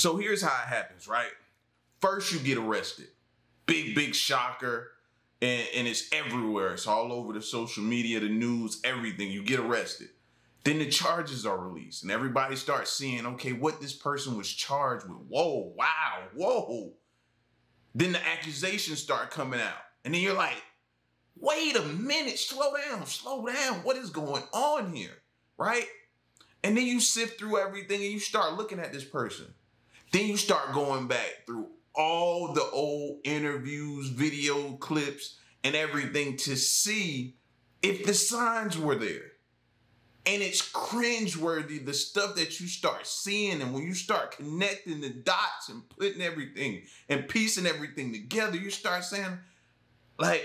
So here's how it happens, right? First, you get arrested. Big, big shocker. And, and it's everywhere. It's all over the social media, the news, everything. You get arrested. Then the charges are released, and everybody starts seeing, okay, what this person was charged with. Whoa, wow, whoa. Then the accusations start coming out. And then you're like, wait a minute, slow down, slow down. What is going on here? Right? And then you sift through everything and you start looking at this person. Then you start going back through all the old interviews, video clips, and everything to see if the signs were there. And it's cringeworthy, the stuff that you start seeing. And when you start connecting the dots and putting everything and piecing everything together, you start saying, like,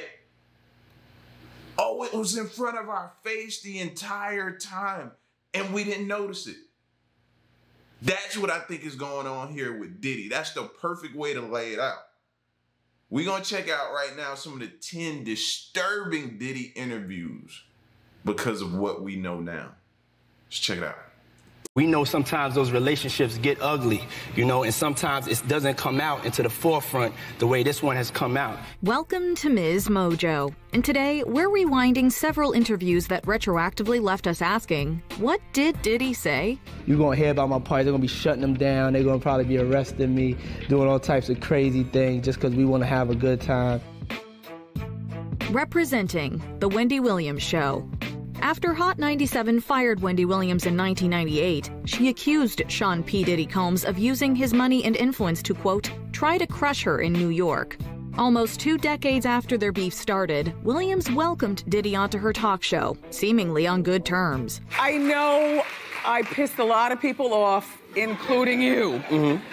oh, it was in front of our face the entire time and we didn't notice it. That's what I think is going on here with Diddy. That's the perfect way to lay it out. We're going to check out right now some of the 10 disturbing Diddy interviews because of what we know now. Let's check it out. We know sometimes those relationships get ugly, you know, and sometimes it doesn't come out into the forefront the way this one has come out. Welcome to Ms. Mojo. And today we're rewinding several interviews that retroactively left us asking, what did Diddy say? You're going to hear about my party. They're going to be shutting them down. They're going to probably be arresting me, doing all types of crazy things just because we want to have a good time. Representing The Wendy Williams Show. After Hot 97 fired Wendy Williams in 1998, she accused Sean P. Diddy Combs of using his money and influence to, quote, try to crush her in New York. Almost two decades after their beef started, Williams welcomed Diddy onto her talk show, seemingly on good terms. I know I pissed a lot of people off, including you. Mm-hmm.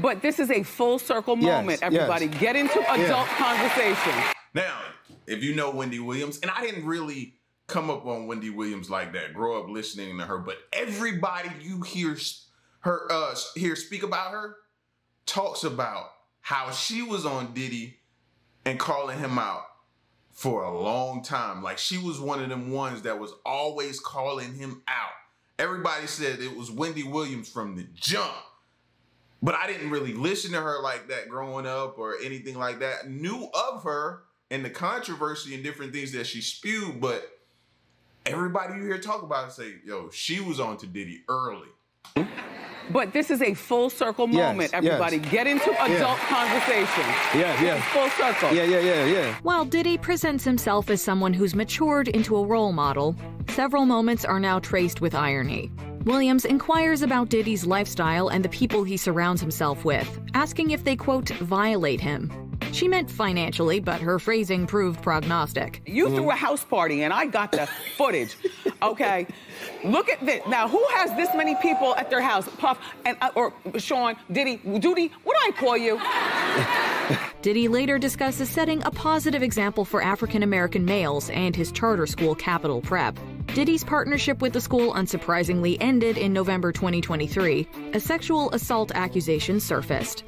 But this is a full circle moment, yes, everybody. Yes. Get into adult yeah. conversation. Now, if you know Wendy Williams, and I didn't really come up on Wendy Williams like that, grow up listening to her, but everybody you hear her uh hear speak about her talks about how she was on Diddy and calling him out for a long time. Like she was one of them ones that was always calling him out. Everybody said it was Wendy Williams from the jump. But I didn't really listen to her like that growing up or anything like that. Knew of her and the controversy and different things that she spewed, but everybody you hear talk about it say, yo, she was on to Diddy early. But this is a full circle moment, yes, everybody. Yes. Get into adult yeah. conversation. Yeah, yeah. Full circle. Yeah, yeah, yeah, yeah. While Diddy presents himself as someone who's matured into a role model, several moments are now traced with irony. Williams inquires about Diddy's lifestyle and the people he surrounds himself with, asking if they, quote, violate him. She meant financially, but her phrasing proved prognostic. You mm-hmm. threw a house party and I got the footage. Okay. Look at this. Now, who has this many people at their house? Puff and uh, or Sean, Diddy, Duty, what do I call you? Diddy later discusses setting a positive example for African American males and his charter school Capital Prep. Diddy's partnership with the school unsurprisingly ended in November 2023. A sexual assault accusation surfaced.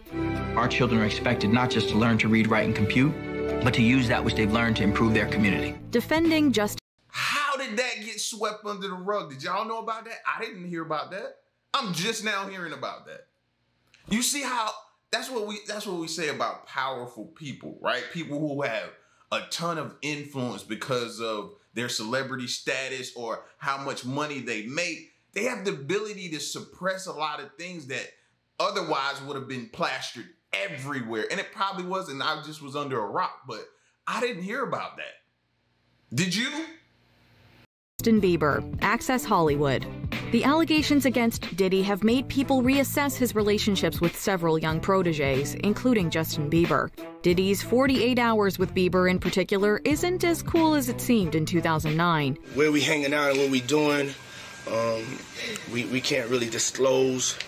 Our children are expected not just to learn to read, write, and compute, but to use that which they've learned to improve their community. Defending just. How did that get swept under the rug? Did y'all know about that? I didn't hear about that. I'm just now hearing about that. You see how that's what we that's what we say about powerful people, right? People who have a ton of influence because of their celebrity status or how much money they make, they have the ability to suppress a lot of things that otherwise would have been plastered everywhere. And it probably was, and I just was under a rock, but I didn't hear about that. Did you? Justin Bieber, Access Hollywood. The allegations against Diddy have made people reassess his relationships with several young proteges, including Justin Bieber. Diddy's 48 hours with Bieber in particular isn't as cool as it seemed in 2009. Where we hanging out and what we doing, um, we, we can't really disclose,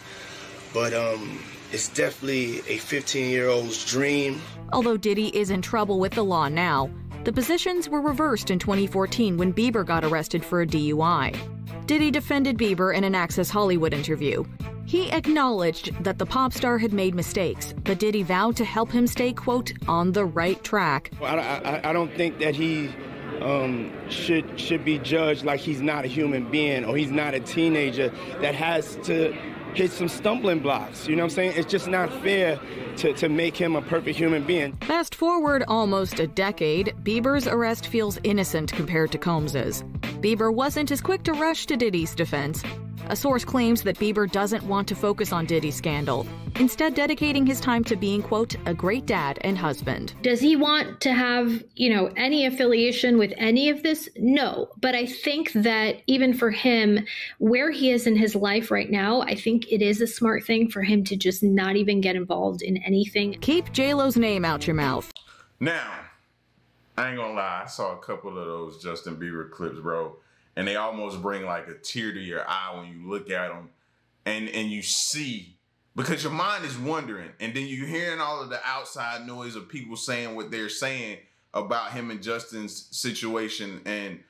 but um, it's definitely a 15-year-old's dream. Although Diddy is in trouble with the law now, the positions were reversed in 2014 when Bieber got arrested for a DUI. Diddy defended Bieber in an Access Hollywood interview. He acknowledged that the pop star had made mistakes, but Diddy vowed to help him stay, quote, on the right track. I, I, I don't think that he um, should should be judged like he's not a human being or he's not a teenager that has to hit some stumbling blocks. You know what I'm saying? It's just not fair to, to make him a perfect human being. Fast forward almost a decade, Bieber's arrest feels innocent compared to Combs's. Bieber wasn't as quick to rush to Diddy's defense. A source claims that Bieber doesn't want to focus on Diddy's scandal, instead dedicating his time to being, quote, a great dad and husband. Does he want to have, you know, any affiliation with any of this? No. But I think that even for him, where he is in his life right now, I think it is a smart thing for him to just not even get involved in anything. Keep JLo's name out your mouth. Now, I ain't gonna lie, I saw a couple of those Justin Bieber clips, bro and they almost bring like a tear to your eye when you look at them and and you see because your mind is wondering. And then you're hearing all of the outside noise of people saying what they're saying about him and Justin's situation and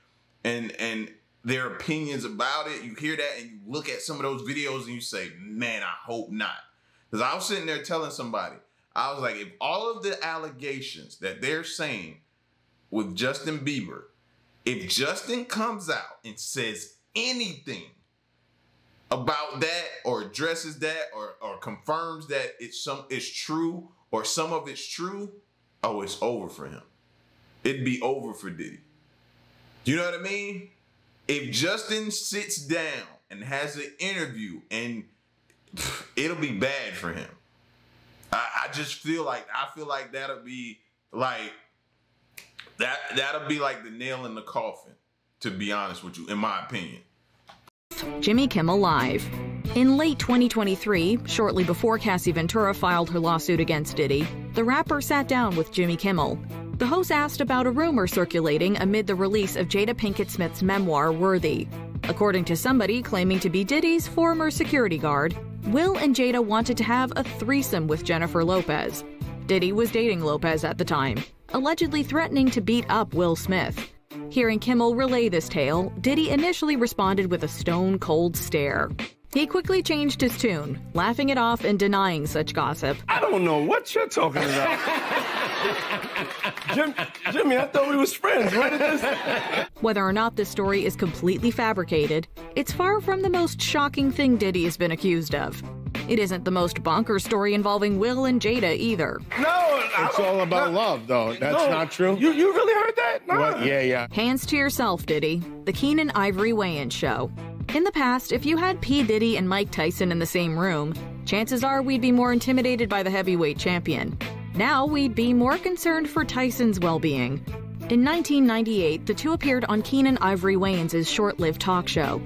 and and their opinions about it. You hear that and you look at some of those videos and you say man I hope not. Because I was sitting there telling somebody I was like if all of the allegations that they're saying with Justin Bieber if Justin comes out and says anything about that or addresses that or, or confirms that it's some it's true or some of it's true, oh, it's over for him. It'd be over for Diddy. You know what I mean? If Justin sits down and has an interview and it'll be bad for him. I, I just feel like I feel like that'll be like that that'll be like the nail in the coffin, to be honest with you, in my opinion. Jimmy Kimmel Live. In late 2023, shortly before Cassie Ventura filed her lawsuit against Diddy, the rapper sat down with Jimmy Kimmel. The host asked about a rumor circulating amid the release of Jada Pinkett Smith's memoir, Worthy. According to somebody claiming to be Diddy's former security guard, Will and Jada wanted to have a threesome with Jennifer Lopez. Diddy was dating Lopez at the time allegedly threatening to beat up Will Smith. Hearing Kimmel relay this tale, Diddy initially responded with a stone cold stare. He quickly changed his tune, laughing it off and denying such gossip. I don't know what you're talking about. Jim, Jimmy, I thought we was friends. this? Whether or not this story is completely fabricated, it's far from the most shocking thing Diddy has been accused of. It isn't the most bonkers story involving Will and Jada either. No, it's all about no, love, though. That's no, not true. You you really heard that? Nah. Yeah, yeah. Hands to yourself, Diddy. The Keenen Ivory Wayans Show. In the past, if you had P. Diddy and Mike Tyson in the same room, chances are we'd be more intimidated by the heavyweight champion. Now we'd be more concerned for Tyson's well being. In 1998, the two appeared on Keenen Ivory Wayans' short lived talk show.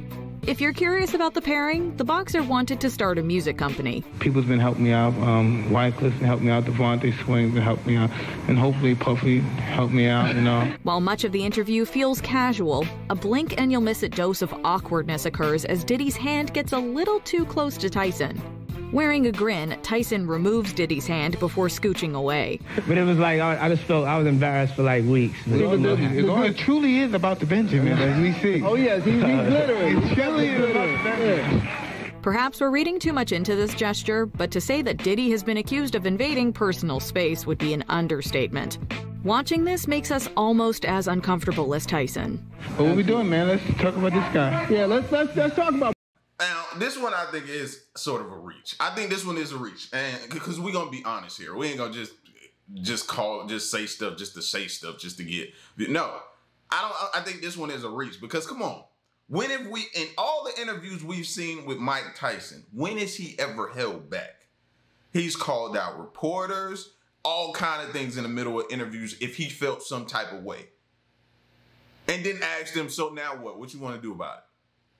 If you're curious about the pairing, the boxer wanted to start a music company. People's been helping me out. Um, Wyclef been helping me out. DeVante Swing been helping me out. And hopefully Puffy help me out, you know. While much of the interview feels casual, a blink and you'll miss it dose of awkwardness occurs as Diddy's hand gets a little too close to Tyson. Wearing a grin, Tyson removes Diddy's hand before scooching away. But it was like, I, I just felt I was embarrassed for like weeks. It, it, truly is about the Benjamin, as we see. Oh, yes, he's, he's glittering. it truly is about the Benjamin. Perhaps we're reading too much into this gesture, but to say that Diddy has been accused of invading personal space would be an understatement. Watching this makes us almost as uncomfortable as Tyson. What are we doing, man? Let's talk about this guy. Yeah, let's let's let's talk about now, this one I think is sort of a reach. I think this one is a reach, and because we're gonna be honest here, we ain't gonna just just call, just say stuff, just to say stuff, just to get. No, I don't. I think this one is a reach because come on, when have we in all the interviews we've seen with Mike Tyson? When has he ever held back? He's called out reporters, all kind of things in the middle of interviews if he felt some type of way, and then asked them, "So now what? What you want to do about it?"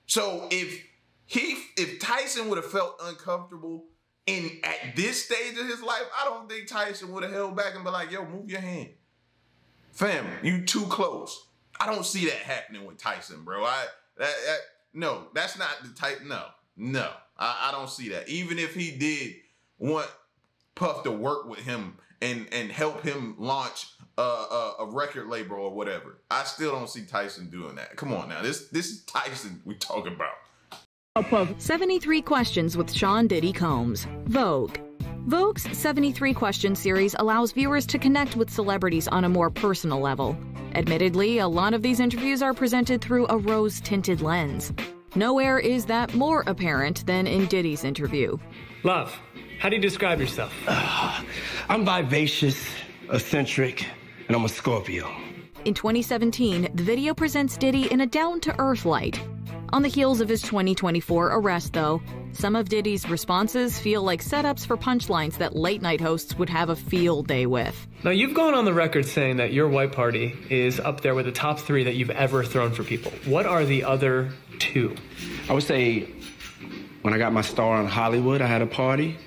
So if he if Tyson would have felt uncomfortable in at this stage of his life, I don't think Tyson would have held back and be like, "Yo, move your hand, fam, you too close." I don't see that happening with Tyson, bro. I that, that no, that's not the type. No, no, I, I don't see that. Even if he did want Puff to work with him and and help him launch a, a, a, record label or whatever. I still don't see Tyson doing that. Come on now, this this is Tyson we talking about. 73 Questions with Sean Diddy Combs. Vogue. Vogue's 73 Questions series allows viewers to connect with celebrities on a more personal level. Admittedly, a lot of these interviews are presented through a rose tinted lens. Nowhere is that more apparent than in Diddy's interview. Love, how do you describe yourself? I'm vivacious, eccentric, and I'm a Scorpio. In 2017, the video presents Diddy in a down to earth light. On the heels of his 2024 arrest, though, some of Diddy's responses feel like setups for punchlines that late night hosts would have a field day with. Now, you've gone on the record saying that your white party is up there with the top three that you've ever thrown for people. What are the other two? I would say when I got my star on Hollywood, I had a party.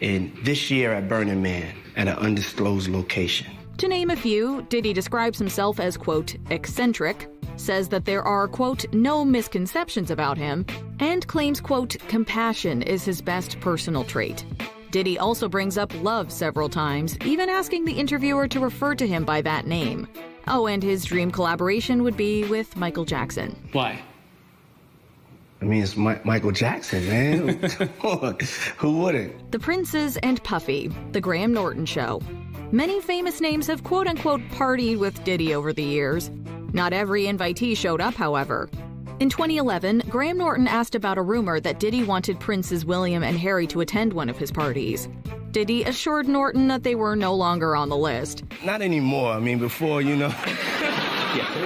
And this year at Burning Man at an undisclosed location. To name a few, Diddy describes himself as, quote, eccentric, says that there are, quote, no misconceptions about him, and claims, quote, compassion is his best personal trait. Diddy also brings up love several times, even asking the interviewer to refer to him by that name. Oh, and his dream collaboration would be with Michael Jackson. Why? I mean, it's Mi- Michael Jackson, man. Who wouldn't? The Princes and Puffy, The Graham Norton Show. Many famous names have quote unquote partied with Diddy over the years. Not every invitee showed up, however. In 2011, Graham Norton asked about a rumor that Diddy wanted Princes William and Harry to attend one of his parties. Diddy assured Norton that they were no longer on the list. Not anymore. I mean, before, you know.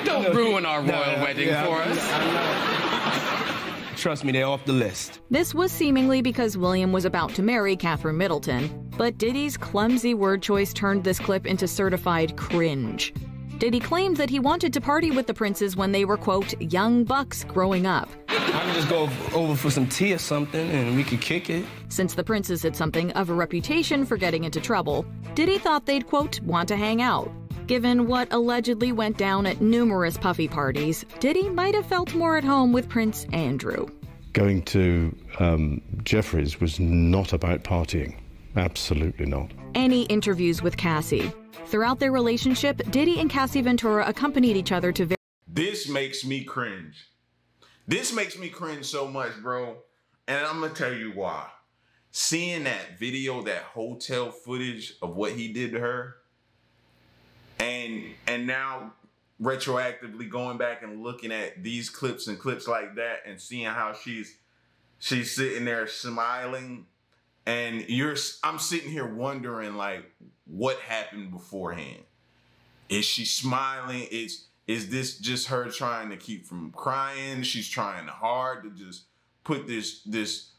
Don't ruin our royal wedding yeah, for I- us. I know. Trust me, they're off the list. This was seemingly because William was about to marry Catherine Middleton, but Diddy's clumsy word choice turned this clip into certified cringe. Diddy claimed that he wanted to party with the princes when they were, quote, young bucks growing up. I can just go over for some tea or something and we could kick it. Since the princes had something of a reputation for getting into trouble, Diddy thought they'd, quote, want to hang out. Given what allegedly went down at numerous Puffy parties, Diddy might have felt more at home with Prince Andrew. Going to um, Jeffrey's was not about partying. Absolutely not. Any interviews with Cassie. Throughout their relationship, Diddy and Cassie Ventura accompanied each other to This makes me cringe. This makes me cringe so much, bro. And I'm gonna tell you why. Seeing that video, that hotel footage of what he did to her, and and now retroactively going back and looking at these clips and clips like that and seeing how she's she's sitting there smiling and you're I'm sitting here wondering like what happened beforehand. Is she smiling? Is is this just her trying to keep from crying? She's trying hard to just put this this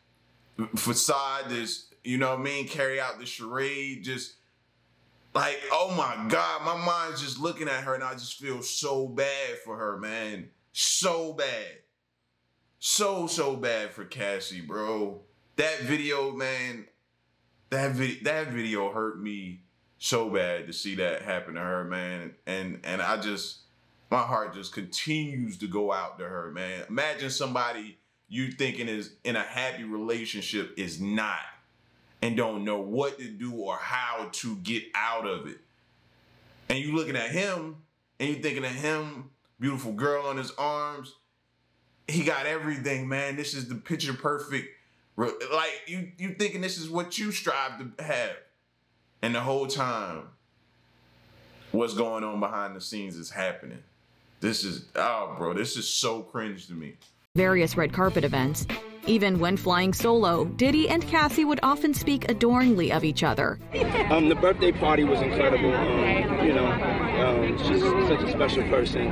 facade, this you know what I mean, carry out the charade. Just like oh my god, my mind's just looking at her, and I just feel so bad for her, man. So bad, so so bad for Cassie, bro. That video, man. That video, that video hurt me so bad to see that happen to her, man. And and I just my heart just continues to go out to her, man. Imagine somebody you thinking is in a happy relationship is not and don't know what to do or how to get out of it. And you looking at him and you thinking of him, beautiful girl on his arms. He got everything, man. This is the picture perfect. Re- Like you you thinking this is what you strive to have. And the whole time, what's going on behind the scenes is happening. This is, oh, bro, this is so cringe to me. various red carpet events. Even when flying solo, Diddy and Cassie would often speak adoringly of each other. Um, the birthday party was incredible. Um, you know, um, she's such a special person.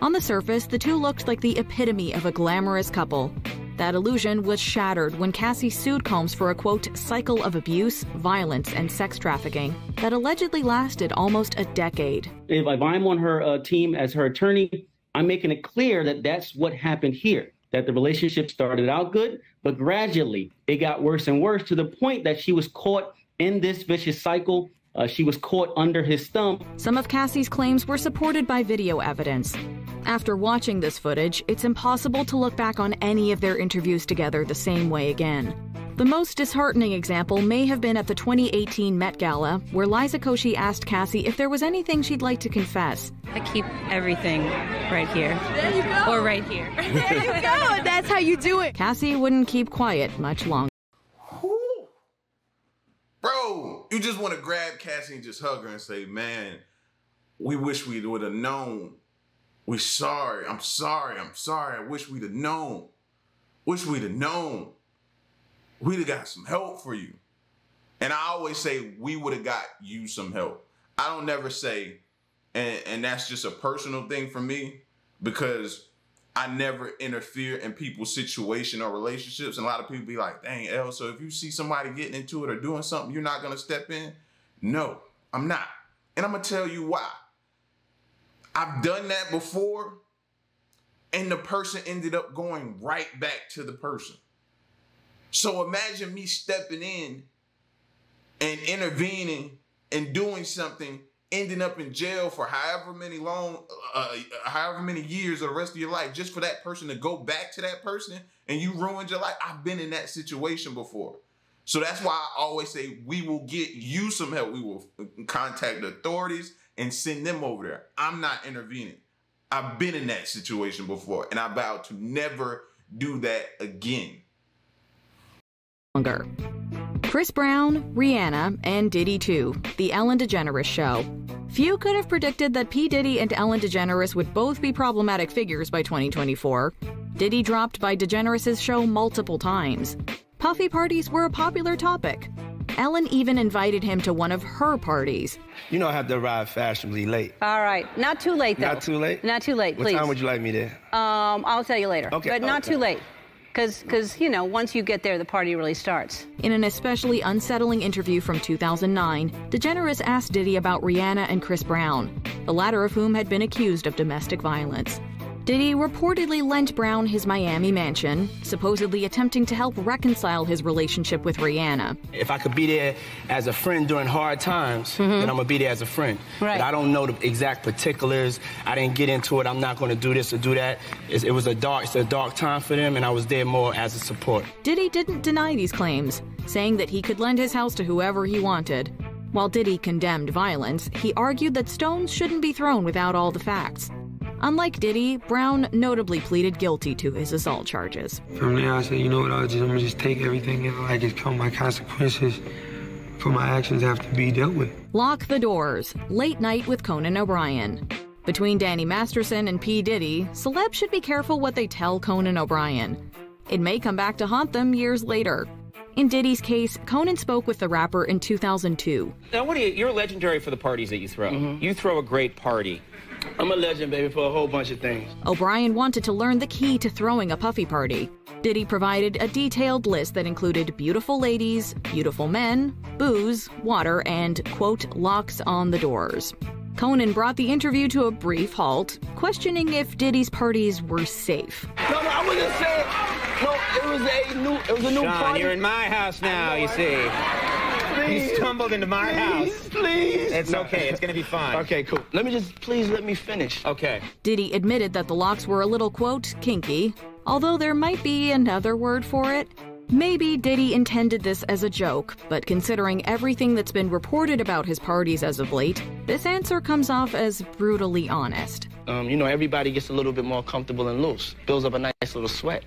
On the surface, the two looked like the epitome of a glamorous couple. That illusion was shattered when Cassie sued Combs for a quote, cycle of abuse, violence, and sex trafficking that allegedly lasted almost a decade. if, if I'm on her uh, team as her attorney, I'm making it clear that that's what happened here. That the relationship started out good, but gradually it got worse and worse to the point that she was caught in this vicious cycle. Uh, she was caught under his thumb. Some of Cassie's claims were supported by video evidence. After watching this footage, it's impossible to look back on any of their interviews together the same way again. The most disheartening example may have been at the 2018 Met Gala, where Liza Koshy asked Cassie if there was anything she'd like to confess. I keep everything right here. There you go. Or right here. There you go. That's how you do it. Cassie wouldn't keep quiet much longer. Bro, you just want to grab Cassie and just hug her and say, man, we wish we would have known. We sorry. I'm sorry. I'm sorry. I wish we'd have known. Wish we'd have known. We'd have got some help for you. And I always say we would have got you some help. I don't never say, and, and that's just a personal thing for me because I never interfere in people's situation or relationships. And a lot of people be like, dang, L, so if you see somebody getting into it or doing something, you're not gonna step in? No, I'm not. And I'm gonna tell you why. I've done that before, and the person ended up going right back to the person. So imagine me stepping in and intervening and doing something, ending up in jail for however many long, uh, however many years or the rest of your life, just for that person to go back to that person and you ruined your life. I've been in that situation before. So that's why I always say we will get you some help. We will contact the authorities and send them over there. I'm not intervening. I've been in that situation before and I vow to never do that again. Longer. Chris Brown, Rihanna, and Diddy too. The Ellen DeGeneres Show. Few could have predicted that P. Diddy and Ellen DeGeneres would both be problematic figures by 2024. Diddy dropped by DeGeneres' show multiple times. Puffy parties were a popular topic. Ellen even invited him to one of her parties. You know I have to arrive fashionably late. All right, not too late though. Not too late? Not too late, What please. time would you like me there? Um, I'll tell you later. Okay, But not okay. too late. Because, cause, you know, once you get there, the party really starts. In an especially unsettling interview from 2009, DeGeneres asked Diddy about Rihanna and Chris Brown, the latter of whom had been accused of domestic violence. Diddy reportedly lent Brown his Miami mansion, supposedly attempting to help reconcile his relationship with Rihanna. If I could be there as a friend during hard times, mm-hmm. then I'm gonna be there as a friend. Right. But I don't know the exact particulars. I didn't get into it. I'm not gonna do this or do that. It's, it was a dark, it's a dark time for them, and I was there more as a support. Diddy didn't deny these claims, saying that he could lend his house to whoever he wanted. While Diddy condemned violence, he argued that stones shouldn't be thrown without all the facts. Unlike Diddy, Brown notably pleaded guilty to his assault charges. From there, I said, you know what, I'll just, I'm gonna just take everything and like it's come. My consequences for my actions have to be dealt with. Lock the Doors, Late Night with Conan O'Brien. Between Danny Masterson and P. Diddy, celebs should be careful what they tell Conan O'Brien. It may come back to haunt them years later. In Diddy's case, Conan spoke with the rapper in 2002. Now, what do you? You're legendary for the parties that you throw. Mm-hmm. You throw a great party. I'm a legend, baby, for a whole bunch of things. O'Brien wanted to learn the key to throwing a puffy party. Diddy provided a detailed list that included beautiful ladies, beautiful men, booze, water, and, quote, locks on the doors. Conan brought the interview to a brief halt, questioning if Diddy's parties were safe. No, no, I wasn't saying. No, it was a new, it was a new Sean, party. you're in my house now. You see. You stumbled into my Please, house. Please. It's okay. It's gonna be fine. Okay, cool. Let me just, please let me finish. Okay. Diddy admitted that the locks were a little, quote, kinky, although there might be another word for it. Maybe Diddy intended this as a joke, but considering everything that's been reported about his parties as of late, this answer comes off as brutally honest. Um, you know, everybody gets a little bit more comfortable and loose. Builds up a nice little sweat.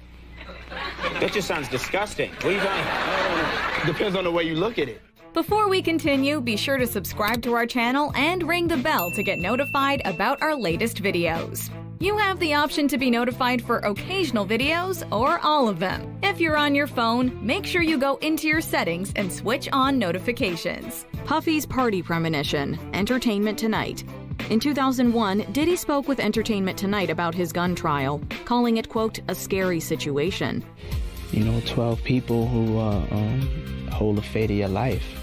That just sounds disgusting. What are you talking? Depends on the way you look at it. Before we continue, be sure to subscribe to our channel and ring the bell to get notified about our latest videos. You have the option to be notified for occasional videos or all of them. If you're on your phone, make sure you go into your settings and switch on notifications. Puffy's Party Premonition, Entertainment Tonight. In 2001, Diddy spoke with Entertainment Tonight about his gun trial, calling it, quote, a scary situation. You know, 12 people who uh, um, hold the fate of your life.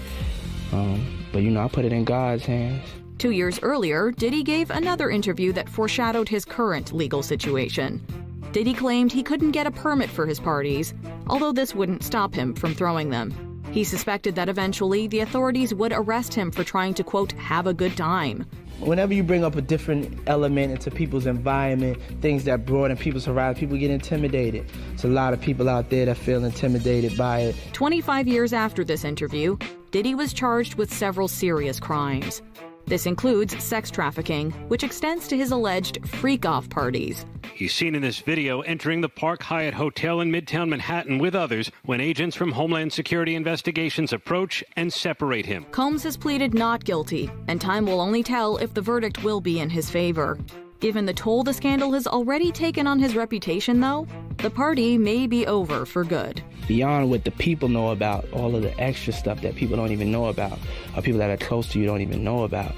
Um, but, you know, I put it in God's hands. Two years earlier, Diddy gave another interview that foreshadowed his current legal situation. Diddy claimed he couldn't get a permit for his parties, although this wouldn't stop him from throwing them. He suspected that eventually the authorities would arrest him for trying to, quote, have a good time. Whenever you bring up a different element into people's environment, things that broaden people's horizon, people get intimidated. There's a lot of people out there that feel intimidated by it. 25 years after this interview, Diddy was charged with several serious crimes. This includes sex trafficking, which extends to his alleged freak off parties. He's seen in this video entering the Park Hyatt Hotel in Midtown Manhattan with others when agents from Homeland Security Investigations approach and separate him. Combs has pleaded not guilty, and time will only tell if the verdict will be in his favor. Given the toll the scandal has already taken on his reputation, though, the party may be over for good. Beyond what the people know about, all of the extra stuff that people don't even know about, or people that are close to you don't even know about.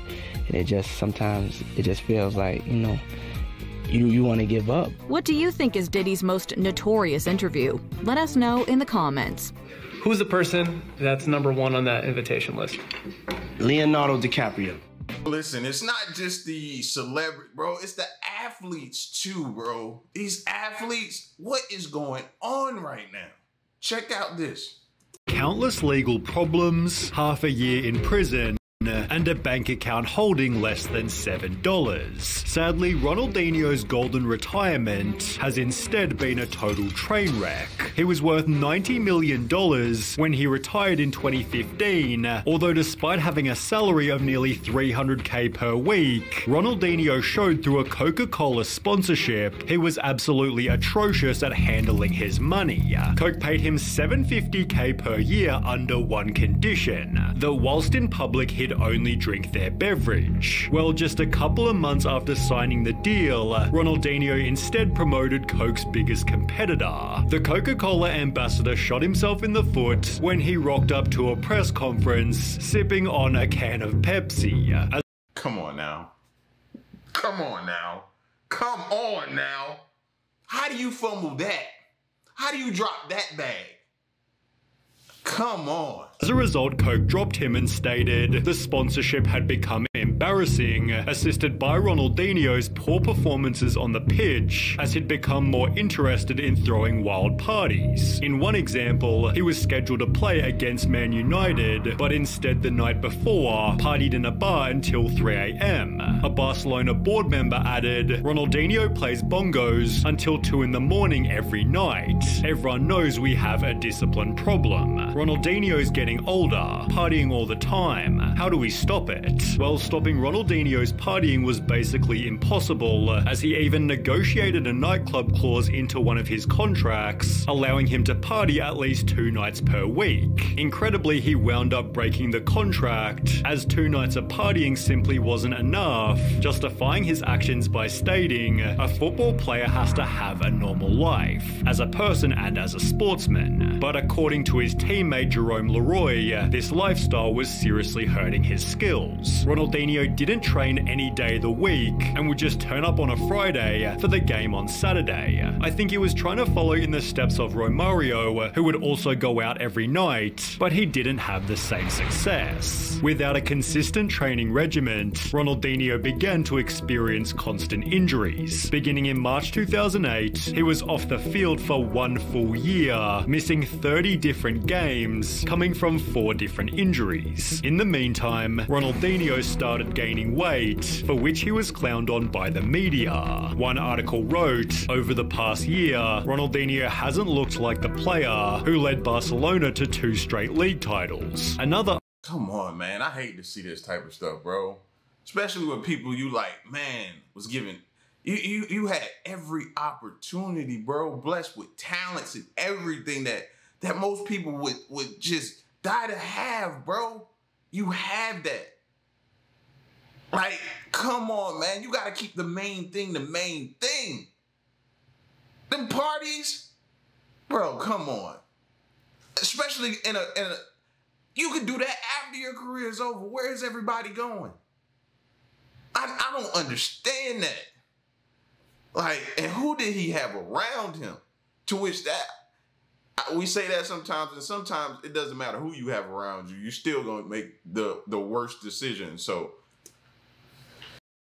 And it just sometimes it just feels like, you know, you, you want to give up. What do you think is Diddy's most notorious interview? Let us know in the comments. Who's the person that's number one on that invitation list? Leonardo DiCaprio. Listen, it's not just the celebrity, bro. It's the athletes too, bro. These athletes, what is going on right now? Check out this. Countless legal problems, half a year in prison, and a bank account holding less than $7. Sadly, Ronaldinho's golden retirement has instead been a total train wreck. He was worth $90 million when he retired in 2015, although despite having a salary of nearly 300k per week, Ronaldinho showed through a Coca-Cola sponsorship he was absolutely atrocious at handling his money. Coke paid him 750k per year under one condition, that whilst in public he'd only drink their beverage. Well, just a couple of months after signing the deal, Ronaldinho instead promoted Coke's biggest competitor. The Coca-Cola ambassador shot himself in the foot when he rocked up to a press conference sipping on a can of Pepsi. As Come on now. Come on now. Come on now. How do you fumble that? How do you drop that bag? Come on. As a result, Coke dropped him and stated the sponsorship had become embarrassing, assisted by Ronaldinho's poor performances on the pitch, as he'd become more interested in throwing wild parties. In one example, he was scheduled to play against Man United, but instead the night before, partied in a bar until 3am. A Barcelona board member added, Ronaldinho plays bongos until 2 in the morning every night. Everyone knows we have a discipline problem. Ronaldinho's getting older, partying all the time. How do we stop it? Well, stopping Ronaldinho's partying was basically impossible, uh, as he even negotiated a nightclub clause into one of his contracts, allowing him to party at least two nights per week. Incredibly, he wound up breaking the contract, as two nights of partying simply wasn't enough, justifying his actions by stating, a football player has to have a normal life, as a person and as a sportsman. But according to his teammate Jerome Leroy, uh, this lifestyle was seriously hurting his skills. Ronaldinho didn't train any day of the week and would just turn up on a Friday for the game on Saturday. I think he was trying to follow in the steps of Romario, who would also go out every night, but he didn't have the same success. Without a consistent training regimen, Ronaldinho began to experience constant injuries. Beginning in March 2008, he was off the field for one full year, missing 30 different games, coming from four different injuries. In the meantime, Ronaldinho started gaining weight, for which he was clowned on by the media. One article wrote, over the past year, Ronaldinho hasn't looked like the player who led Barcelona to two straight league titles. Another Come on, man. I hate to see this type of stuff, bro. Especially with people you like, man, was given you you you had every opportunity, bro, blessed with talents and everything that that most people would would just die to have, bro. You have that. Like, come on, man. You gotta keep the main thing the main thing. Them parties, bro, come on. Especially in a in a you could do that after your career is over. Where is everybody going? I, I don't understand that. Like, and who did he have around him? To which that we say that sometimes, and sometimes it doesn't matter who you have around you. You're still gonna make the the worst decision. So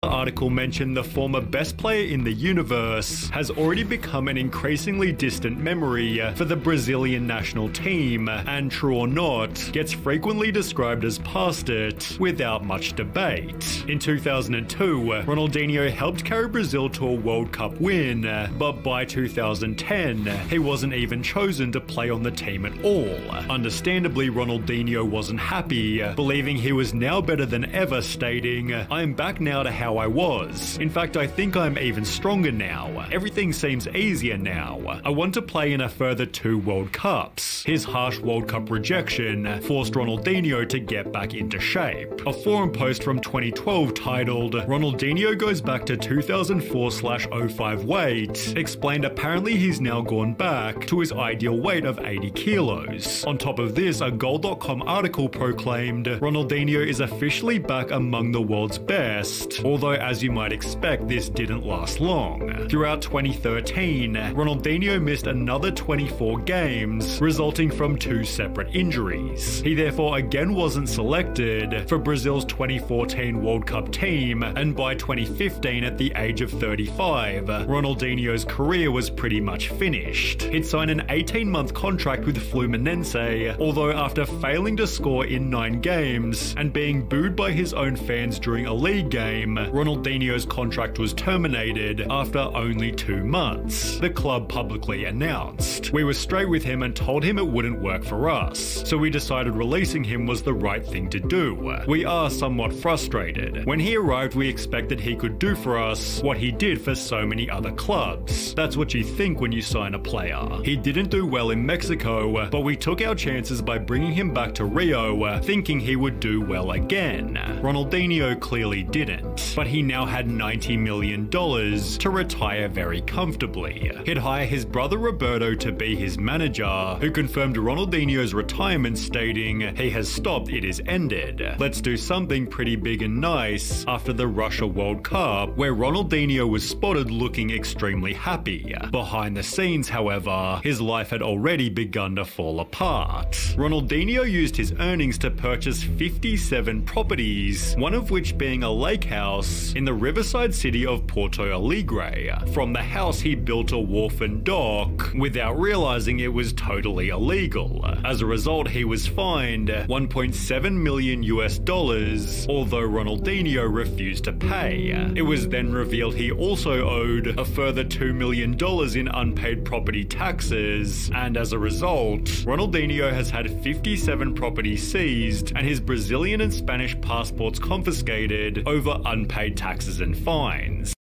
article mentioned the former best player in the universe has already become an increasingly distant memory for the Brazilian national team, and true or not, gets frequently described as past it without much debate. In 2002, Ronaldinho helped carry Brazil to a World Cup win, but by 2010, he wasn't even chosen to play on the team at all. Understandably, Ronaldinho wasn't happy, believing he was now better than ever, stating, I am back now to how I was. In fact, I think I'm even stronger now. Everything seems easier now. I want to play in a further two World Cups. His harsh World Cup rejection forced Ronaldinho to get back into shape. A forum post from 2012 titled Ronaldinho goes back to 2004/05 weight explained apparently he's now gone back to his ideal weight of 80 kilos. On top of this, a goal.com article proclaimed Ronaldinho is officially back among the world's best, although as you might expect this didn't last long. Throughout 2013, Ronaldinho missed another 24 games, resulting from two separate injuries. He therefore again wasn't selected for Brazil's 2014 World Cup team, and by 2015, at the age of 35, Ronaldinho's career was pretty much finished. He'd signed an 18 month contract with Fluminense, although after failing to score in nine games and being booed by his own fans during a league game, Ronaldinho's contract was terminated after only two months. The club publicly announced. We were straight with him and told him it wouldn't work for us, so we decided releasing him was the right thing to do. We are somewhat frustrated. When he arrived, we expected he could do for us what he did for so many other clubs. That's what you think when you sign a player. He didn't do well in Mexico, but we took our chances by bringing him back to Rio, thinking he would do well again. Ronaldinho clearly didn't, but he now had $90 million to retire very comfortably. He'd hire his brother Roberto to be his manager, who confirmed Ronaldinho's retirement, stating, He has stopped, it is ended. Let's do something pretty big and nice after the Russia World Cup, where Ronaldinho was spotted looking extremely happy. Behind the scenes, however, his life had already begun to fall apart. Ronaldinho used his earnings to purchase 57 properties, one of which being a lake house in the riverside city of Porto Alegre. From the house, he built a wharf and dock without realizing it was totally illegal. As a result, he was fined 1.7 million US dollars, although Ronaldinho refused to pay. It was then revealed he also owed a further $2 million in unpaid property taxes, and as a result, Ronaldinho has had 57 properties seized and his Brazilian and Spanish passports confiscated over unpaid taxes and fines.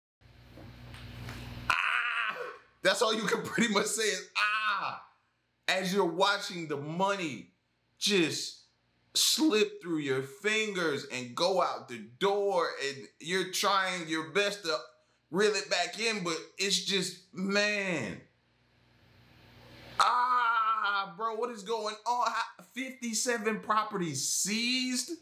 Ah! That's all you can pretty much say is ah, as you're watching the money just slip through your fingers and go out the door, and you're trying your best to reel it back in, but it's just man. Ah, bro, what is going on? 57 properties seized?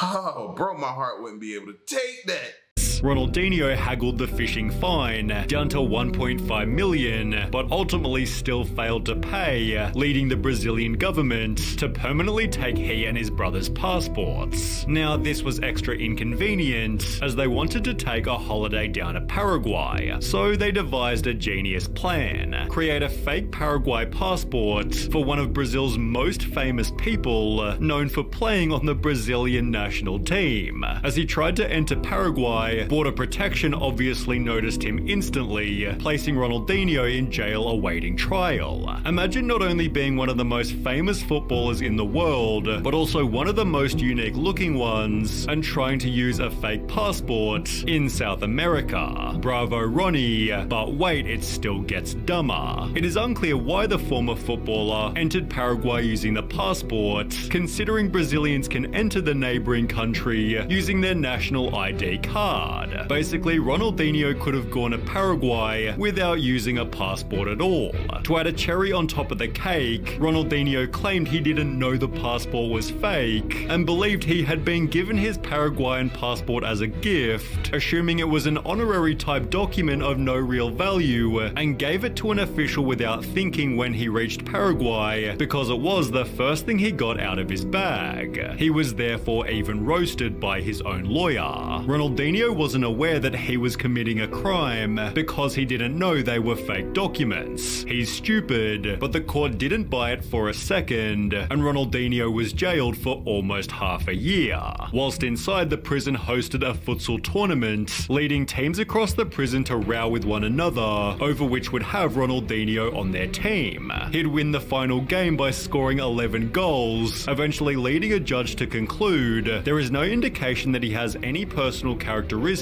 Oh, bro, my heart wouldn't be able to take that. Ronaldinho haggled the fishing fine down to 1.5 million, but ultimately still failed to pay, leading the Brazilian government to permanently take he and his brother's passports. Now, this was extra inconvenient as they wanted to take a holiday down to Paraguay, so they devised a genius plan create a fake Paraguay passport for one of Brazil's most famous people, known for playing on the Brazilian national team. As he tried to enter Paraguay, Border Protection obviously noticed him instantly, placing Ronaldinho in jail awaiting trial. Imagine not only being one of the most famous footballers in the world, but also one of the most unique looking ones, and trying to use a fake passport in South America. Bravo Ronnie, but wait, it still gets dumber. It is unclear why the former footballer entered Paraguay using the passport, considering Brazilians can enter the neighboring country using their national ID card. Basically, Ronaldinho could have gone to Paraguay without using a passport at all. To add a cherry on top of the cake, Ronaldinho claimed he didn't know the passport was fake and believed he had been given his Paraguayan passport as a gift, assuming it was an honorary type document of no real value, and gave it to an official without thinking when he reached Paraguay because it was the first thing he got out of his bag. He was therefore even roasted by his own lawyer. Ronaldinho was wasn't aware that he was committing a crime because he didn't know they were fake documents. He's stupid, but the court didn't buy it for a second, and Ronaldinho was jailed for almost half a year, whilst inside the prison hosted a futsal tournament, leading teams across the prison to row with one another over which would have Ronaldinho on their team. He'd win the final game by scoring 11 goals, eventually leading a judge to conclude there is no indication that he has any personal characteristics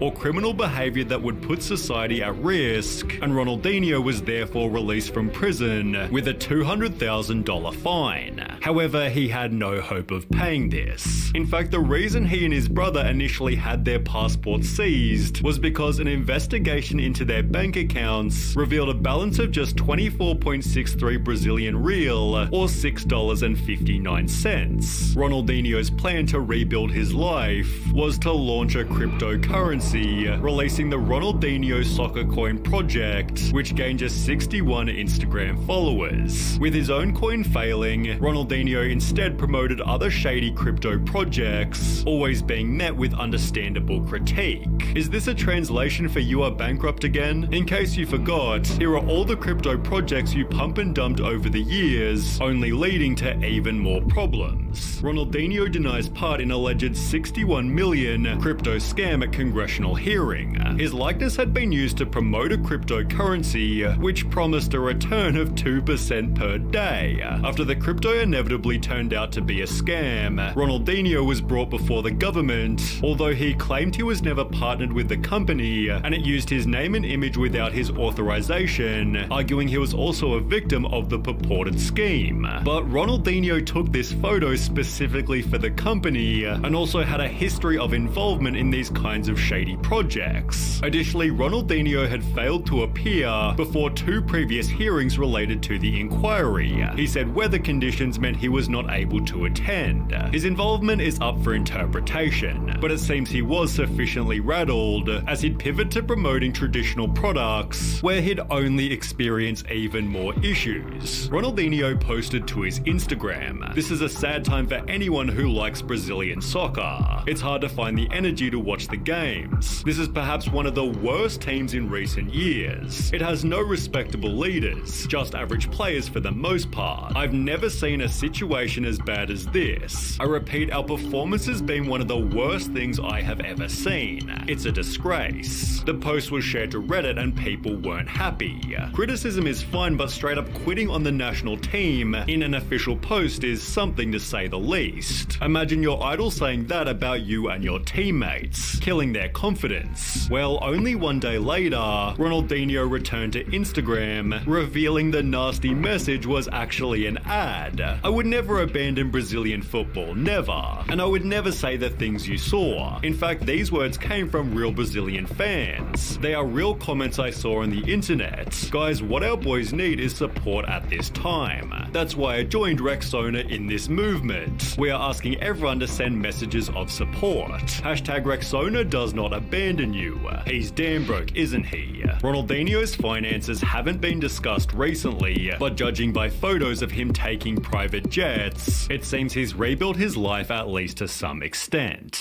or criminal behavior that would put society at risk, and Ronaldinho was therefore released from prison with a $200,000 fine. However, he had no hope of paying this. In fact, the reason he and his brother initially had their passports seized was because an investigation into their bank accounts revealed a balance of just 24.63 Brazilian real or $6.59. Ronaldinho's plan to rebuild his life was to launch a cryptocurrency, releasing the Ronaldinho Soccer Coin project, which gained just 61 Instagram followers. With his own coin failing, Ronaldinho instead promoted other shady crypto projects, always being met with understandable critique. Is this a translation for you are bankrupt again? In case you forgot, here are all the crypto projects you pump and dumped over the years, only leading to even more problems. Ronaldinho denies part in alleged 61 million crypto scam at congressional hearing. His likeness had been used to promote a cryptocurrency which promised a return of 2% per day. After the crypto inevitably turned out to be a scam, Ronaldinho was brought before the government, although he claimed he was never partnered with the company and it used his name and image without his authorization, arguing he was also a victim of the purported scheme. But Ronaldinho took this photo specifically for the company uh, and also had a history of involvement in these kinds of shady projects. Additionally, Ronaldinho had failed to appear before two previous hearings related to the inquiry. He said weather conditions meant he was not able to attend. His involvement is up for interpretation, but it seems he was sufficiently rattled as he'd pivot to promoting traditional products where he'd only experience even more issues. Ronaldinho posted to his Instagram, This is a sad time for anyone who likes Brazilian soccer. It's hard to find the energy to watch the games. This is perhaps one of the worst teams in recent years. It has no respectable leaders, just average players for the most part. I've never seen a situation as bad as this. I repeat, our performance has been one of the worst things I have ever seen. It's a disgrace. The post was shared to Reddit and people weren't happy. Criticism is fine, but straight up quitting on the national team in an official post is something to say the least. Imagine your idol saying that about you and your teammates, killing their confidence. Well, only one day later, Ronaldinho returned to Instagram, revealing the nasty message was actually an ad. I would never abandon Brazilian football, never. And I would never say the things you saw. In fact, these words came from real Brazilian fans. They are real comments I saw on the internet. Guys, what our boys need is support at this time. That's why I joined Rexona in this movement. We are asking everyone to send messages of support. Hashtag Rexona does not abandon you. He's damn broke, isn't he? Ronaldinho's finances haven't been discussed recently, but judging by photos of him taking private jets, it seems he's rebuilt his life at least to some extent.